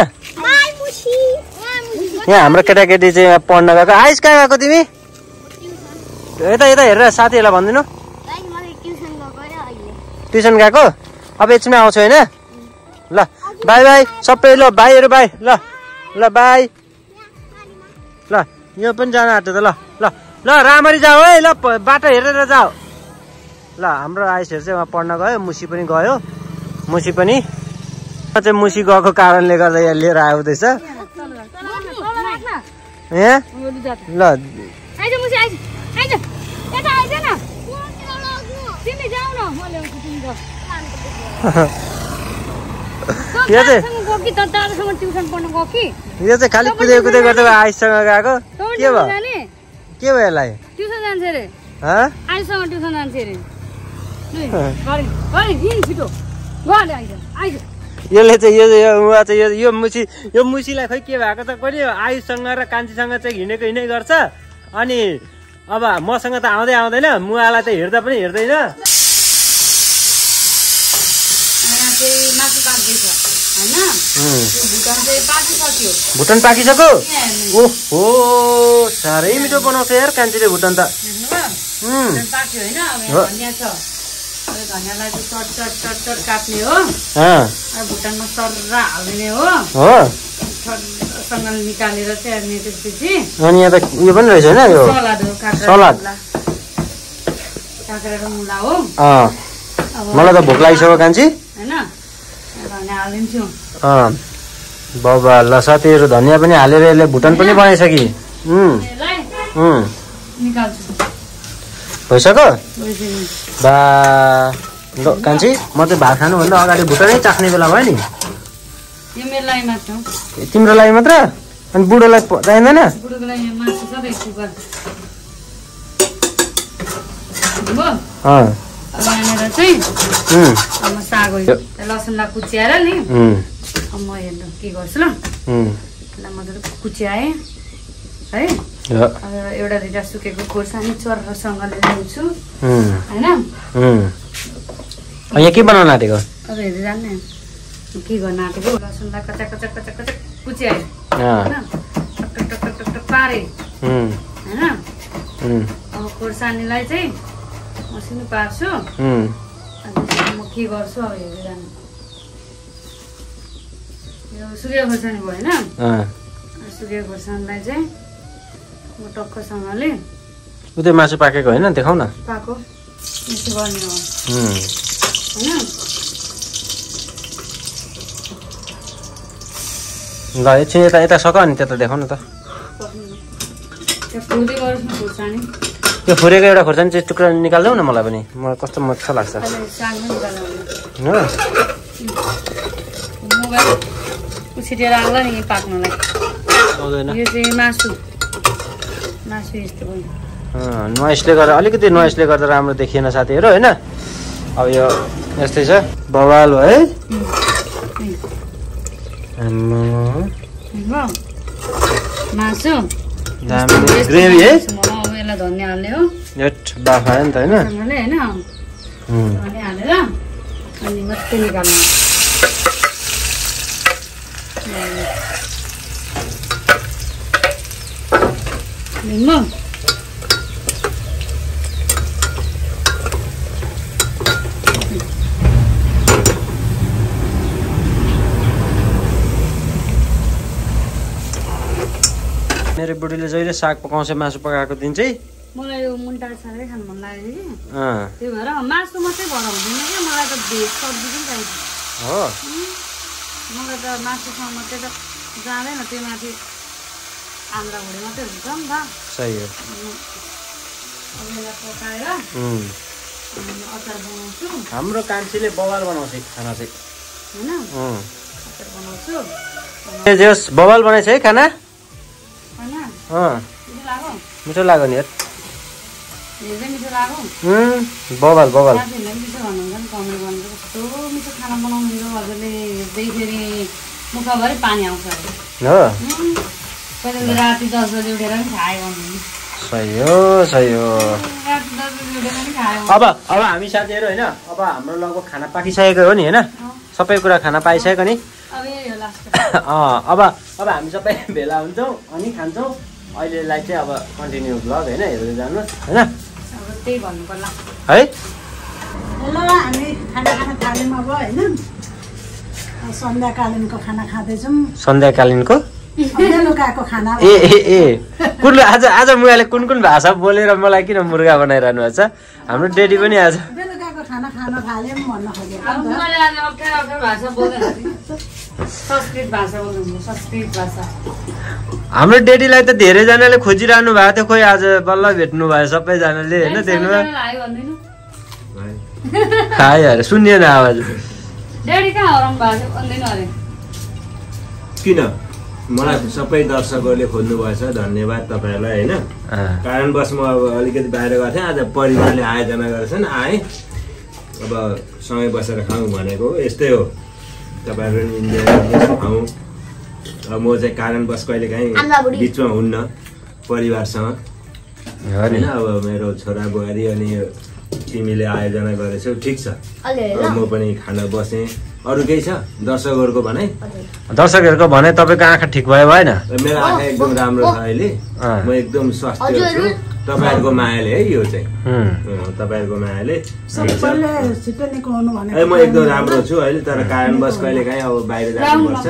यहाँ हाम्रो केटाकेटी चाहिँ यहाँ पढ्न गएको। आयुष कहाँ गएको तिमी? यता यता हेरेर साथीहरूलाई भनिदिनु। ट्युसन गएको अब एकछिनमा आउँछु होइन? ल बाई बाई। सबै ल भाइहरू बाई। ल ल बाई। ल यो पनि जान आँट्यो त ल ल। ल राम्ररी जाऊ है। ल प- बाटो हेरेर जाऊ। ल हाम्रो आइसहरू चाहिँ उहाँ पढ्न गयो मुसी पनि गयो। मुसी पनि? चाहिँ मुसी गएको कारणले गर्दा यहाँ लिएर आउँदैछ ल। यो चाहिँ खालि कुदे कुदे गर्दै आइससँग गएको? के भयो? के भयो यसलाई? ट्युसन जान्छ अरे यसले चाहिँ यो यो उहाँ चाहिँ यो यो मुसी यो मुसीलाई खोइ के भएको त कोनि आयुषसँग र कान्छीसँग चाहिँ हिँडेको हिँडै गर्छ। अनि अब मसँग त आउँदै आउँदैन मुवालाई त हेर्दा पनि त्यो भुटान पाकिसक्यो। ओहो साह्रै मिठो बनाउँछ यार कान्छीले भुटन त। धनियाँलाई चाहिँ चट चट चट चट काट्ने हो। अँ, अब भुटानमा सर्रा हालिदिने हो। हो। छटसँग निकालेर चाहिँ अनि त्यसपछि अनि यहाँ त उयो पनि रहेछ होइन यो? सलाद हो काँक्रा र सलाद। मुला काँक्रा र मुला हो। अँ। अब मलाई त भोक लागिसक्यो कान्छी। होइन? धनियाँ हालिदिन्छु। अँ। बाबा ल साथीहरू धनियाँ पनि हालेर यसले भुटन पनि बनाइसके निकाल्छु। भइसक्यो। बा ल कान्छी म चाहिँ भात खानुभन्दा अगाडि भुटनै चाख्ने बेला भयो नि। तिम्रो लागि मात्र? अनि बुढोलाई चाहिँदैन? त। लसुनलाई कुच्याएर नि। म हेर्नु के गर्छु ल। मजाले कुच्याएँ है। एउटा दुइटा सुकेको खोर्सानी चर्रसँगले ल्याउँछु होइन? यहाँ के बनाउन आँटेको? अब हेर्दै जाने के गर्न आँटेको? लसुनलाई कचा कचा कचा कचा कुच्याएँ। अँ, होइन? टक टक टक पारेँ। होइन? अब खोर्सानीलाई चाहिँ मसिनो पार्छु। म के गर्छु अब हेर्दै जानु। यो सुकेको खोर्सानी भयो होइन। सुकेको खोर्सानीलाई चाहिँ म टक्कसँगले उ त्यो मासु पाकेको होइन देखाउ न। पाएको यसो गर्ने हो। होइन? ल एकछिन यता यता सक अनि त्यता देखाउ न त। त्यो फुरेको एउटा खोर्सानी चाहिँ टुक्रा निकालिदेऊ न मलाई पनि। मलाई कस्तो मजा लाग्छ। उछिटेर आउला नि पाक्नलाई। यो चाहिँ मासु। नोइसले गर्दा अलिकति नोइसले गर्दा राम्रो देखिएन साथीहरू होइन? अब यो यस्तै छ। बवाल हो? है। मासु। ग्रेभी है? धनियाँ हाल्ने हो। बाफा नि त होइन? अनि मात्रै निकाल्नु। लिम्बू मेरो बुढीले जहिले साग पकाउँछ मासु पकाएको दिन चाहिँ? मलाई यो मुन्टा सागै खानु मन लाग्यो कि। त्यही भएर मासु मात्रै भएर हुँदैन क्या मलाई त भेज सब्जी पनि चाहिन्छ हो। मलाई त मासुसँग मात्रै त जाँदैन त्यो माथि आन्द्रा भुँडी मात्रै हुन्छ नि त सही हो पकाएर अचार बनाउँछु हाम्रो कान्छीले बवाल बनाउँछ खाना चाहिँ होइन उम्। अचार बनाउँछु ए जेस बवाल बनाएछ है खाना मिठो लाग्यो नि बवाल बवाल मिठो खाना बनाउनुहुन्छ हजुरले हेर्दैखेरि मुखभरि पानी आउँछ हो राति दस बजी उठेर पनि खायो सही हो सही हो। अब अब हामी साथीहरू होइन अब हाम्रो लगभग खाना पाकिसकेको हो नि होइन? सबै कुरा खाना पाइसक्यो नि। अब यही हो लास्ट अँ, अब अब हामी सबै भेला हुन्छौँ अनि खान्छौँ। अहिलेलाई चाहिँ अब कन्टिन्यू ब्लग होइन हेर्दै जानुहोस् होइन? अब त्यही भन्नु पर्ला। है? ल हामी खाना खाना थाल्यौँ अब होइन? सन्ध्याकालीनको खाना खाँदैछौँ। सन्ध्याकालीनको? ए ए ए। कुन आज आज मुगाले कुन कुन भाषा बोलेर मलाई किन मुर्गा बनाइरहनु भएको छ? हाम्रो डेडी पनि आज। बेलुकाको खाना खान थाल्यौँ भन्न खोजेको अब नि त। मैले आज अप्ठ्यारो अप्ठ्यारो भाषा बोल्दैन संस्कृत भाषा बोल्नु संस्कृत भाषा। हाम्रो डेडीलाई त धेरैजनाले खोजिरहनु भएको थियो। खोइ आज बल्ल भेट्नु भयो सबैजनाले होइन भनिदिनु। खायो अरे सुनिएन आवाज। किन? मलाई सबै दर्शकहरूले खोज्नु भएछ धन्यवाद तपाईँहरूलाई होइन? कारणवश म अब अलिकति बाहिर गएको थिएँ आज परिवारले आयोजना गरेछन् आएँ। अब सँगै बसेर खाउँ भनेको यस्तै हो। तपाईँहरू पनि इन्जोय खाउँ। अब म चाहिँ कारणवश कहिले काहीँ। बिचमा हुन्न परिवारसँग। हो नि होइन अब मेरो छोरा बुहारी अनि यो तिमीले आयोजना गरेछौ ठिक छ। म पनि खान बसेँ। अरू केही छ? दर्शकहरूको भनाइ? दर्शकहरूको भने तपाईँको आँखा ठिक भयो भएन? मेरो आँखा एकदम राम्रो छ अहिले। म एकदम स्वास्थ्य छु। तपाईँहरूको मायाले है यो चाहिँ। तपाईँहरूको मायाले। म एकदम राम्रो छु अहिले तर कारणवश कहिले काहीँ अब बाहिर जानुपर्छ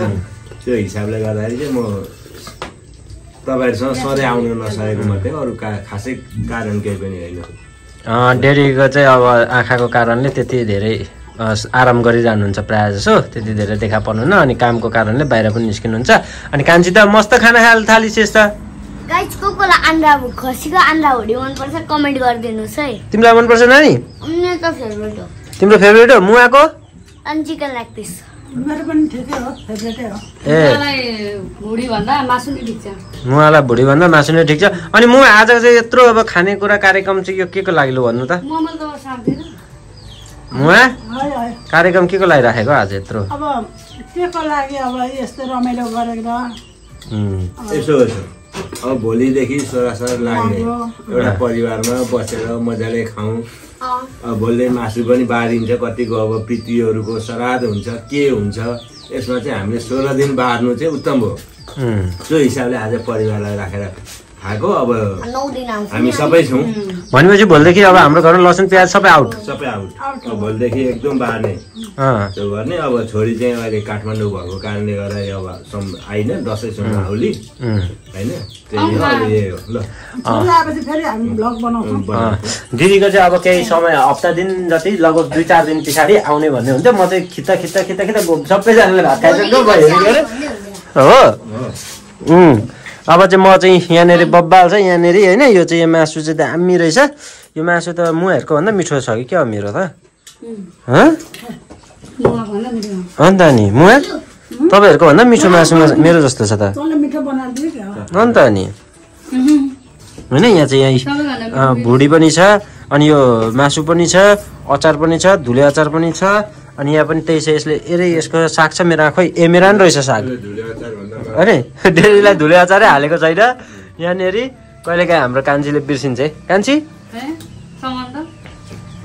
त्यो हिसाबले गर्दाखेरि चाहिँ म तपाईँहरूसँग सधैँ आउन नसकेको मात्रै अरू का खासै कारण केही पनि होइन। अँ, डेडीको चाहिँ अब आँखाको कारणले त्यति धेरै आराम गरिरहनुहुन्छ प्रायः जसो त्यति धेरै देखा पर्नुहुन्न अनि कामको कारणले बाहिर पनि निस्किनुहुन्छ। अनि कान्छी त मस्त खाना खाल थालिसेस त। गाइस को कोलाई आन्द्रा खसीको आन्द्रा भुँडी मनपर्छ कमेन्ट गरिदिनुहोस् है। तिमीलाई मनपर्छ नानी? मेरो त फेभरेट हो। तिम्रो फेभरेट हो? मुवाको अनि चिकन लेग पिस मेरो पनि ठिकै हो फेभरेटै हो। ए। मलाई भुँडी भन्दा मासु नै ठिक छ। मुवालाई भुँडीभन्दा मासु नै ठिक छ। अनि मुवा आज चाहिँ यत्रो अब खानेकुरा कार्यक्रम चाहिँ यो के को लागि लु भन्नु त? मुवा है? है कार्यक्रम के को लागि राखेको आज यत्रो? अब के को लागि अब यस्तो रमाइलो गरेर यसो हो अब भोलिदेखि छोराछोरा लाग्ने। एउटा परिवारमा बसेर मजाले खाउँ। अब भोलि मासु पनि बारिन्छ कतिको अब पितृहरूको श्राद्ध हुन्छ के हुन्छ यसमा चाहिँ हामीले सोह्र दिन बार्नु चाहिँ उत्तम हो। त्यो हिसाबले आज परिवारलाई राखेर खाएको अब नौ दिन आउँछ। हामी सबै छौँ। भनेपछि भोलिदेखि अब हाम्रो घरमा लसुन प्याज सबै आउट सबै आउट अब भोलिदेखि एकदम बार्ने अँ, त्यो गर्ने अब छोरी चाहिँ अहिले काठमाडौँ भएको कारणले गर्दा अब सम आइन दसैँसम्म आउली होइन। दिदीको चाहिँ अब केही समय हप्ता दिन जति लगभग दुई चार दिन पछाडि आउने भन्ने हुन्छ। म चाहिँ खिच्दा खिच्दा खिच्दा खिच्दा सबैजनाले भात अरे। हो। अब चाहिँ म चाहिँ यहाँनिर बब्बाल छ यहाँनिर होइन यो चाहिँ यो मासु चाहिँ दामी रहेछ। यो मासु त मुहरूको भन्दा मिठो छ कि क्या हो मेरो त? अन्त नि मुवा तपाईँहरूको भन्दा मिठो मासु मा- मेरो जस्तो छ त। अन्त नि। होइन यहाँ चाहिँ यहाँ भुँडी पनि छ अनि यो मासु पनि छ अचार पनि छ धुले अचार पनि छ अनि यहाँ पनि त्यही छ यसले अरे यसको साग छ मेरो खोइ ए मेरो नि रहेछ साग। अरे डेलीलाई धुले अचारै हालेको छैन। यहाँनिर कहिलेकाहीँ हाम्रो कान्छीले बिर्सिन्छ है। कान्छी?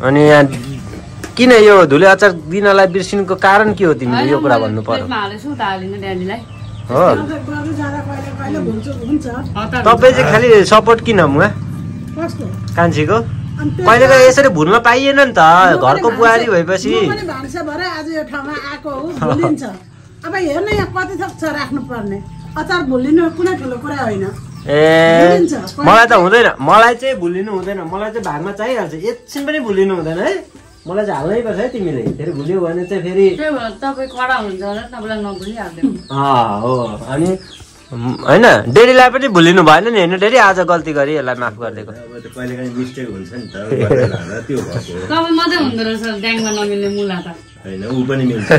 अनि यहाँ किन यो धुले अचार दिनलाई बिर्सिनुको कारण के हो तिमीले? यो कुरा भन्नु पर्यो। हो। तपाईँ चाहिँ खालि सपोर्ट किन मुवा? कान्छीको? कहिले कहिले यसरी भुल्न पाइएन नि त। म पनि घरको बुहारी भएपछि। अब हेर्नु यहाँ कति थोक छ राख्नुपर्ने। अचार भुलिनु कुनै ठुलो कुरा होइन। ए। मलाई त हुँदैन। मलाई चाहिँ भुलिनु हुँदैन। मलाई चाहिँ भागमा चाहिहाल्छ। एकछिन पनि भुलिनु हुँदैन है? मलाई चाहिँ हाल्नै पर्छ है तिमीले। फेरि भुल्यो भने चाहिँ फेरि तपाईँ कडा तपाईँलाई अँ, हो। अनि होइन डेरीलाई पनि भुलिनु भएन नि। होइन डेरी? आज गल्ती गरी यसलाई माफ गरिदिएको। अब त कहिले काहीँ मिस्टेक हुन्छ नि त। त्यो भएको हो। तपाईँ मात्रै हुँदो रहेछ ड्याङमा नमिल्ने मुला त होइन ऊ पनि मिल्छ।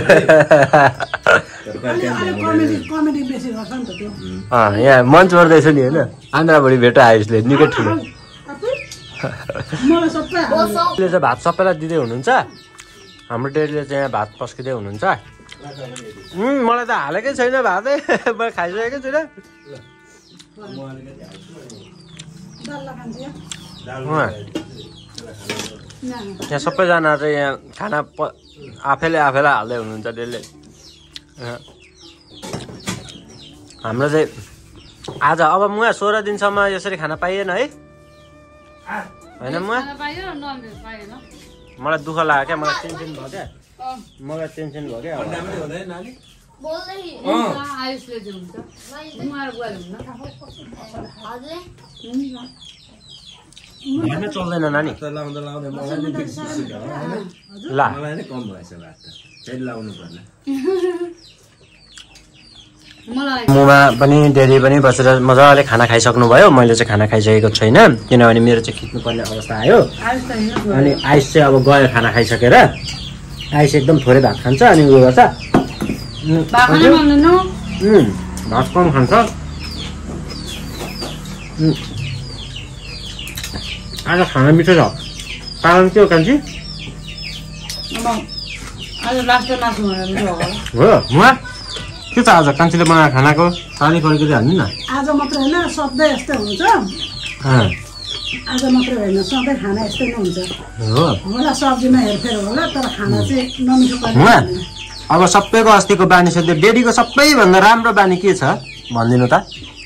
यहाँ मञ्च गर्दैछ नि होइन? आन्द्राभुँडी भेटो आयुषले निकै ठुलो। चाहिँ भात सबैलाई दिँदै हुनुहुन्छ? हाम्रो डेडीले चाहिँ यहाँ भात पस्किँदै हुनुहुन्छ। मलाई त हालेकै छैन भातै। मैले खाइसकेकै छुइनँ? उहाँ, यहाँ सबैजना चाहिँ यहाँ खाना प आफैले आफैलाई हाल्दै हुनुहुन्छ यहाँ। हाम्रो चाहिँ आज अब म सोह्र दिनसम्म यसरी खाना पाइएन है। होइन म? मलाई दुःख लाग्यो क्या मलाई टेन्सन भयो क्या। मलाई टेन्सन भयो क्या। आयुषले हुन्छ उहाँहरू बुवाले हुन्न हजुर घरमै चल्दैन नानी। त लाउँदा लाउँदै मलाई नै बिर्सिसक्यो होइन? ला। मलाई नै कम भएछ भात त। फेरि लाउनु पर्ला। मलाई मुमा पनि डेडी पनि बसेर मजाले खाना खाइसक्नुभयो। मैले चाहिँ खाना खाइसकेको छैन। किनभने मेरो चाहिँ खिच्नुपर्ने अवस्था आयो। अनि आइस चाहिँ अब गयो खाना खाइसकेर। आइस एकदम थोरै भात खान्छ अनि उयो गर्छ। भात कम खान्छ। आज खाना मिठो छ कारण के हो कान्छी हो मुवा के छ आज कान्छीले बनाएको खानाको सानी फर्किँदै हाल्नु न आज मात्रै होइन सधैँ यस्तै हुन्छ आज मात्रै होइन सधैँ खाना यस्तै नै हुन्छ होला सब्जीमा हेरफेर होला तर खाना चाहिँ नमिठो अब सबैको अस्तिको बानी सोध्यो डेडीको सबैभन्दा राम्रो बानी के छ भनिदिनु त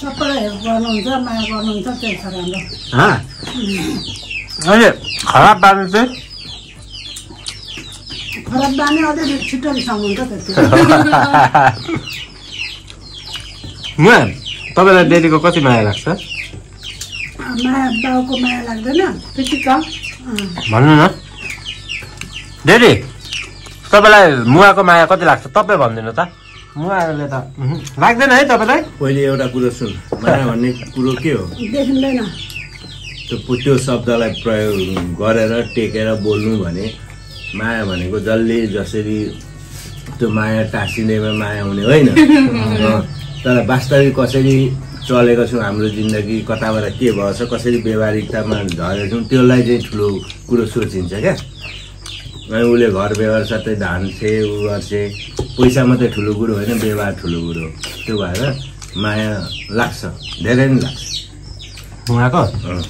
सबैलाई हेल्प गर्नुहुन्छ माया गर्नुहुन्छ त्यही छ राम्रो? अहिले खराब बानी चाहिँ? खराब बानी अलिअलि छिटो रिसाउनुहुन्छ त्यति। उहाँ, तपाईँलाई डेडीको कति माया लाग्छ? माया बाउको माया लाग्दैन त्यतिक। भन्नु न। डेडी तपाईँलाई मुवाको माया कति लाग्छ? तपाईँ भनिदिनु त। मुवाले त। लाग्दैन है तपाईँलाई? पहिले एउटा कुरो सुन। माया भन्ने कुरो के हो? देखिँदैन। त्यो त्यो शब्दलाई प्रयोग गरेर टेकेर बोल्नु भने माया भनेको जसले जसरी त्यो माया टाँसिनेमा माया हुने होइन। तर वास्तविक कसरी चलेको छौँ हाम्रो जिन्दगी कताबाट के भएछ कसरी व्यवहारिकतामा झरेको छौँ त्यसलाई चाहिँ ठुलो कुरो सोचिन्छ क्या। अनि उसले घर व्यवहार साथै धान्छे उ गर्छे पैसा मात्रै ठुलो कुरो होइन व्यवहार ठुलो कुरो हो। त्यो भएर माया लाग्छ धेरै नै लाग्छ। अँ।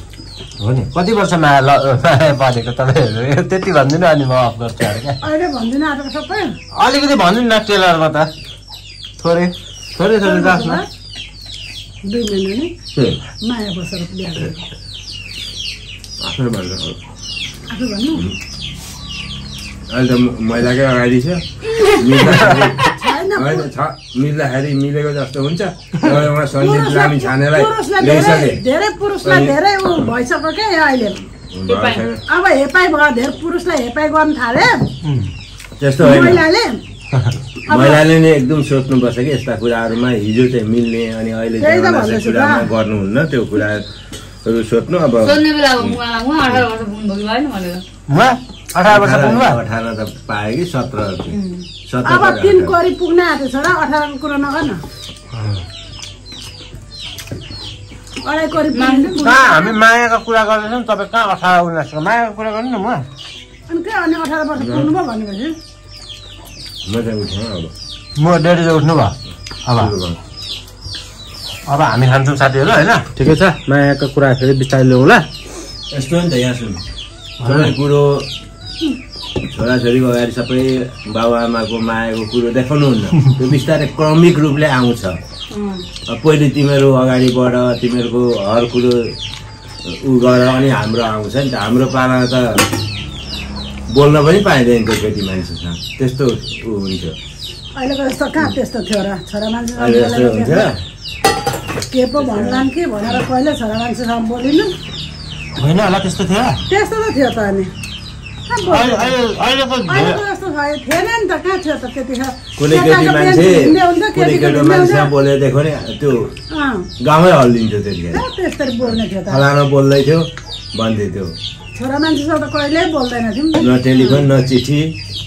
हो नि। कति वर्ष माया ल माया परेको तपाईँहरू? त्यति भनिदिनु अनि म अफ गर्छु अरे क्या। अहिले भन्दिनँ आएको सबै। अलिकति भनिदिनु न टेलरमा त। थोरै। थोरै थोरै राख्नु न दुई महिना नै। के? माया बसेर बिहा गरेको आफै भन्छ आफै भन्नु अहिले त महिलाकै अगाडि छ? होइन छ। मिल्दाखेरि मिलेको जस्तो हुन्छ। एउटा उहाँ सञ्जीव लामी छानेलाई भइसक्यो क्या अहिले। अब हेपाइ भयो धेरै पुरुषलाई हेपाइ गर्नु थाले। त्यस्तो महिलाले महिलाले नै एकदम सोच्नुपर्छ कि यस्ता कुराहरूमा हिजो चाहिँ मिल्ने अनि अहिले कुरामा त। गर्नुहुन्न त्यो कुराहरू सोध्नु अब। अठार वर्ष पुग्नु त पायो कि सत्र सत्र अब तिन। करी पुग्न आएको छ र अठारको कुरो नगर न। कहाँ? हामी मायाको कुरा गर्दैछौँ तपाईँ कहाँ अठार उन्नाइसको मायाको कुरा गर्नु न म। अनि के अनि अठार वर्ष पुग्नुभयो भनेपछि? म डेढी उठ्नु भयो। अब। अब हामी खान्छौँ साथीहरू होइन? ठिकै छ मायाको कुरा फेरि बिस्तारै ल्याउँ ल। यस्तो हो नि त यहाँ सुन। सबै कुरो छोराछोरीको अगाडि सबै बाबुआमाको मायाको कुरो देखाउनुहुन्न। त्यो बिस्तारै क्रमिक रूपले आउँछ। पहिले तिमीहरू अगाडि बढ तिमीहरूको हर कुरो उ गर अनि हाम्रो आउँछ नि त। हाम्रो पालामा त बोल्न पनि पाइँदैन त्यो केटी मान्छेसँग। त्यस्तो उ हुन्थ्यो अहिलेको जस्तो कहाँ त्यस्तो थियो र? छोरा मान्छे अहिले यस्तो हुन्छ। के पो भन्लान् कि भनेर कहिले छोरा मान्छेसँग बोलिनु? होइन होला त्यस्तो थियो। त्यस्तो त थियो त अनि। कुनै केटी मान्छे कुनै केटो हिँड्ने मान्छेसँग हुन्छ। बोले देखो नि त्यो गाउँमै हल्लिन्थ्यो त्यतिखेर फलाना बोल्दै थियो भन्दै थियो छोरा मान्छेसँग त कहिल्यै बोल्दैन थियौँ न टेलिफोन न चिठी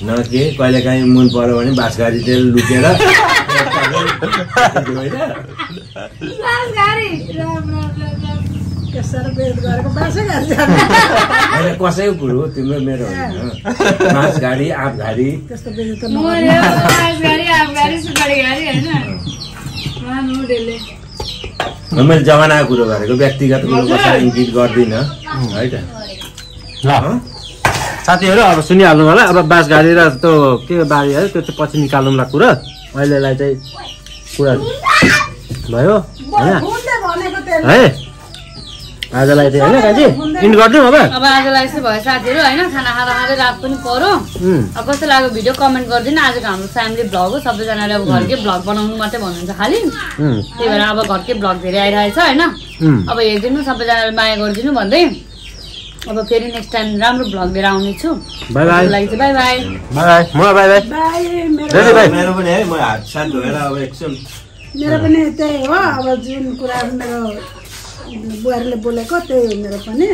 न के कहिले काहीँ मन पर्यो भने बाँसघारी तेल लुकेर होइन कसैको कुरो तिम्रो मेरो होइन बाँस गाडी आँप गाडी त्यस्तो बेद त म नगर्नु। यो बास गाडी आफ गाडी सुपारी गाडी होइन उहाँ मोडेलले मैले जमानाको कुरो गरेको व्यक्तिगत कुरो कसैलाई इङ्गित गर्दिनँ है त ल साथीहरू अब सुनिहाल्नु होला अब बाँस गाडी र त्यो के बारी है त्यो चाहिँ पछि निकालौँला कुरा अहिलेलाई चाहिँ कुरा भयो होइन है आजलाई चाहिँ होइन काजी इन्ड गरिदिउँ अब? अब आजलाई यस्तो भयो साथीहरू होइन? खाना खाँदा खाँदै रात पनि पऱ्यो उम्, अब कस्तो लाग्यो भिडियो कमेन्ट गरिदिनु। आजको हाम्रो फ्यामिली भ्लग हो। सबैजनाले अब घरकै भ्लग बनाउनु मात्रै भन्नुहुन्छ खालि। त्यही भएर अब घरकै भ्लग धेरै आइरहेछ होइन। अब हेरिदिनु सबैजनाले माया गरिदिनु भन्दै। अब फेरि नेक्स्ट टाइम राम्रो भ्लग लिएर आउने छु बाई बाई लागि चाहिँ बाई बाई बाई बाई म बाई बाई बाई मेरो पनि है म हात साथ धोएर अब एकछिन मेरो पनि त्यही हो। अब जुन कुरा मेरो बुहारीले बोलेको त्यही मेरो पनि।